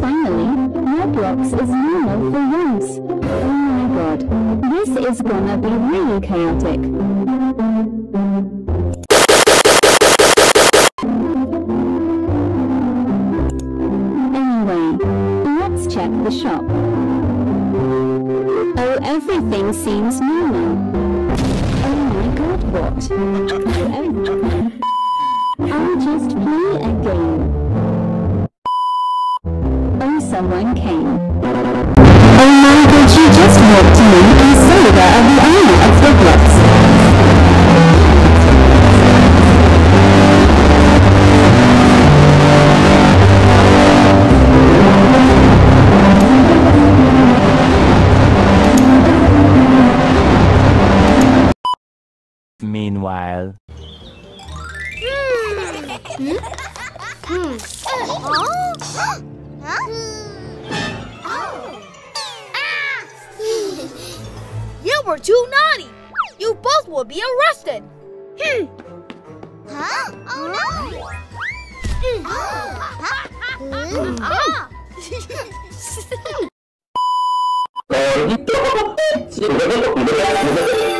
Finally, Roblox is normal for once. Oh my god, this is gonna be really chaotic. Anyway, let's check the shop. Oh, everything seems normal. Oh my god, what? I'll just play a game. Oh, someone came. Oh my god, you just walked in and of the owner of Roblox. Meanwhile, You were too naughty. You both will be arrested. Hmm. Huh? Oh no! Ah.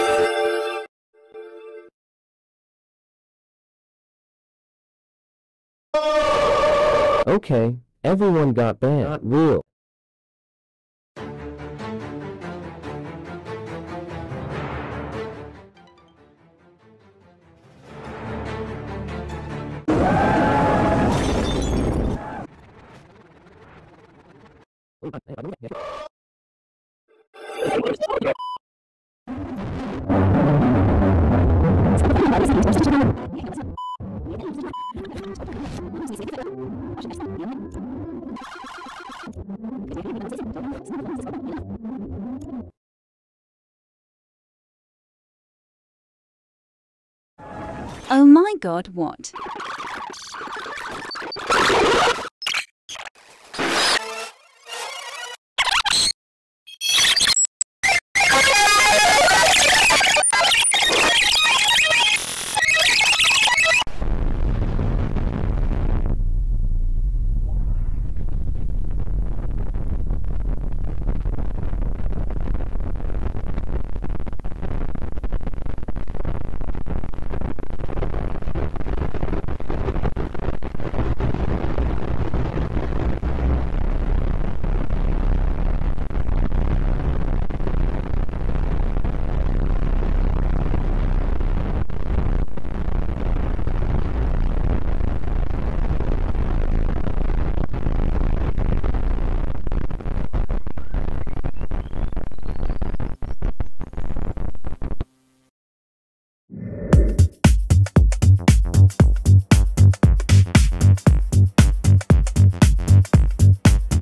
Okay, everyone got banned. Not real. Oh my god, what?